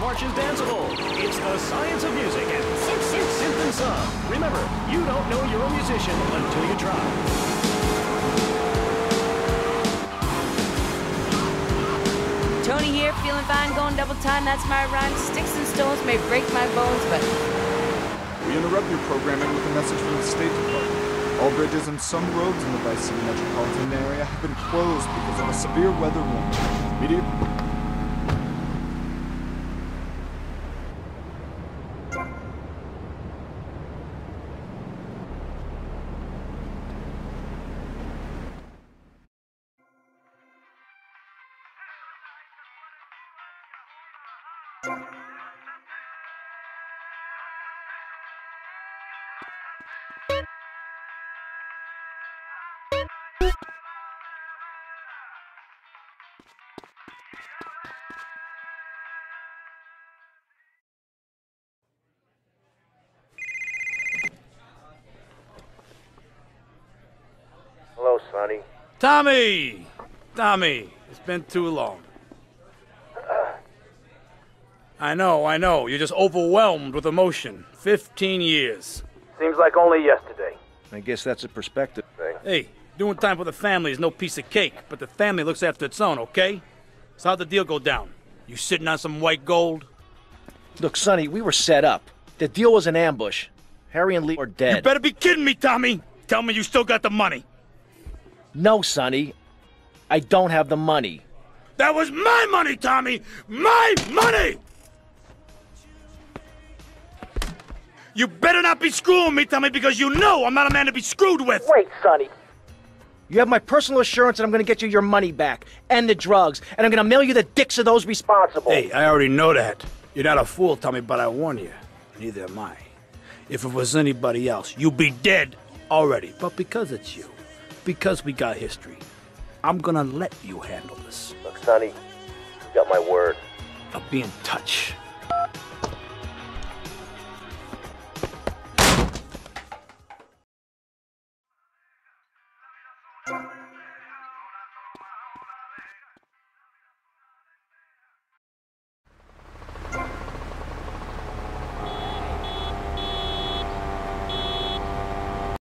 march is danceable. It's the science of music and synth, synth, synth and sub. Remember, you don't know you're a musician until you try. Tony here, feeling fine, going double time. That's my rhyme. Sticks and stones may break my bones, but We interrupt your programming with a message from the State Department. All bridges and some roads in the Vice City metropolitan area have been closed because of a severe weather warning. Immediate. Hello, Tommy! Tommy, it's been too long. I know, I know. You're just overwhelmed with emotion. 15 years. Seems like only yesterday. I guess that's a perspective thing. Hey, doing time for the family is no piece of cake, but the family looks after its own, okay? So how'd the deal go down? You sitting on some white gold? Look, Sonny, we were set up. The deal was an ambush. Harry and Lee are dead. You better be kidding me, Tommy! Tell me you still got the money. No, Sonny. I don't have the money. That was my money, Tommy! My money! You better not be screwing me, Tommy, because you know I'm not a man to be screwed with! Wait, Sonny. You have my personal assurance that I'm going to get you your money back and the drugs, and I'm going to mail you the dicks of those responsible. Hey, I already know that. You're not a fool, Tommy, but I warn you. Neither am I. If it was anybody else, you'd be dead already. But because it's you, because we got history, I'm gonna let you handle this. Look, Sonny, you got my word. I'll be in touch.